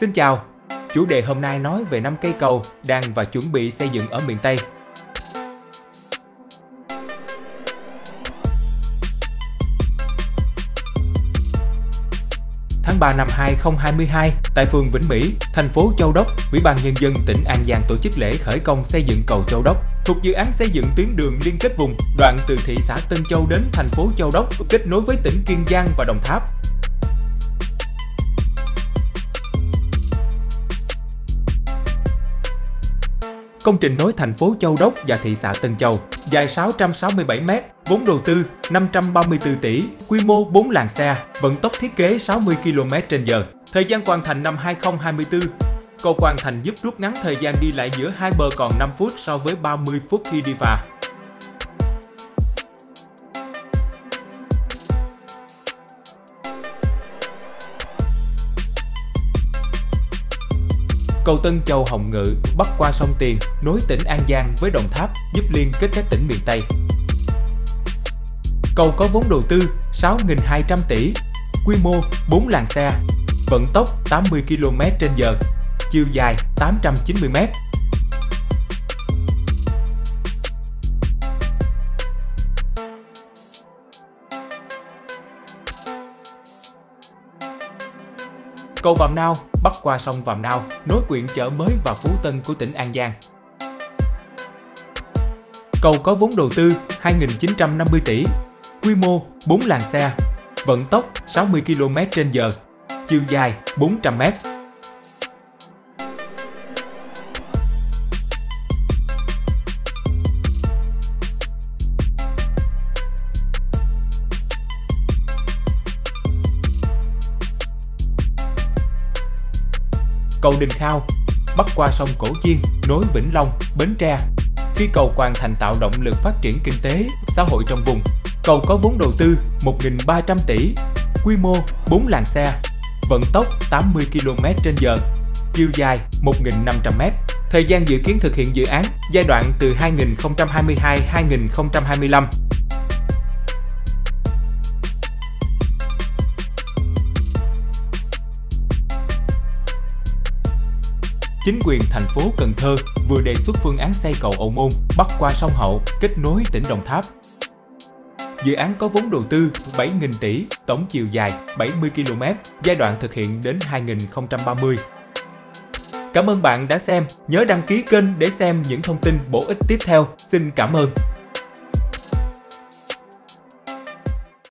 Xin chào, chủ đề hôm nay nói về năm cây cầu đang và chuẩn bị xây dựng ở miền Tây. Tháng 3 năm 2022, tại phường Vĩnh Mỹ, thành phố Châu Đốc, Ủy ban Nhân dân tỉnh An Giang tổ chức lễ khởi công xây dựng cầu Châu Đốc, thuộc dự án xây dựng tuyến đường liên kết vùng, đoạn từ thị xã Tân Châu đến thành phố Châu Đốc, kết nối với tỉnh Kiên Giang và Đồng Tháp. Công trình nối thành phố Châu Đốc và thị xã Tân Châu, dài 667 m, vốn đầu tư 534 tỷ, quy mô 4 làn xe, vận tốc thiết kế 60 km/h, thời gian hoàn thành năm 2024. Cầu hoàn thành giúp rút ngắn thời gian đi lại giữa hai bờ còn 5 phút so với 30 phút khi đi phà. Cầu Tân Châu Hồng Ngự bắc qua sông Tiền, nối tỉnh An Giang với Đồng Tháp, giúp liên kết các tỉnh miền Tây. Cầu có vốn đầu tư 6.200 tỷ, quy mô 4 làn xe, vận tốc 80 km/h, chiều dài 890 m. Cầu Vàm Nao bắc qua sông Vàm Nao, nối quyện chợ mới và Phú Tân của tỉnh An Giang. Cầu có vốn đầu tư 2.950 tỷ, quy mô 4 làn xe, vận tốc 60 km/h, chiều dài 400 m. Cầu Đình Khao bắc qua sông Cổ Chiên, nối Vĩnh Long, Bến Tre. Khi cầu hoàn thành tạo động lực phát triển kinh tế, xã hội trong vùng, cầu có vốn đầu tư 1.300 tỷ, quy mô 4 làn xe, vận tốc 80 km/h, chiều dài 1.500 m. Thời gian dự kiến thực hiện dự án giai đoạn từ 2022-2025. Chính quyền thành phố Cần Thơ vừa đề xuất phương án xây cầu Âu Môn bắc qua sông Hậu kết nối tỉnh Đồng Tháp. Dự án có vốn đầu tư 7.000 tỷ, tổng chiều dài 70 km, giai đoạn thực hiện đến 2030. Cảm ơn bạn đã xem, nhớ đăng ký kênh để xem những thông tin bổ ích tiếp theo. Xin cảm ơn.